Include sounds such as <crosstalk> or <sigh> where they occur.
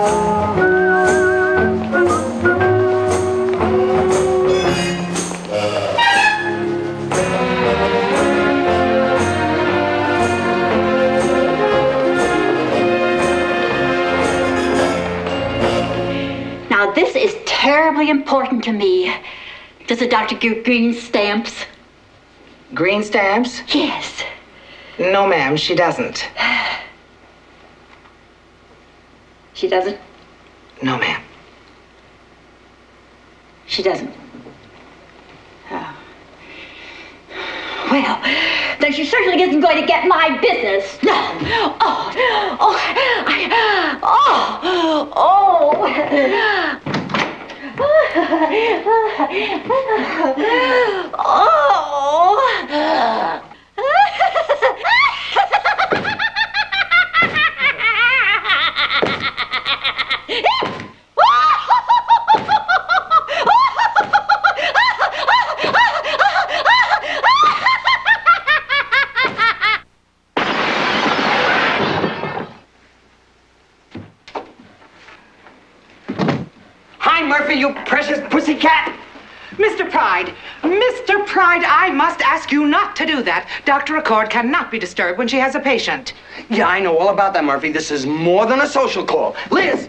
Now, this is terribly important to me. Does the doctor give green stamps? Green stamps? Yes. No, ma'am, she doesn't. <sighs> She doesn't? No, ma'am. She doesn't. Oh. Well, then she certainly isn't going to get my business. No. Oh, oh, I, oh, oh. oh. Murphy, you precious pussycat. Mr. Pride, Mr. Pride, I must ask you not to do that. Dr. Accord cannot be disturbed when she has a patient. Yeah, I know all about that, Murphy. This is more than a social call. Liz,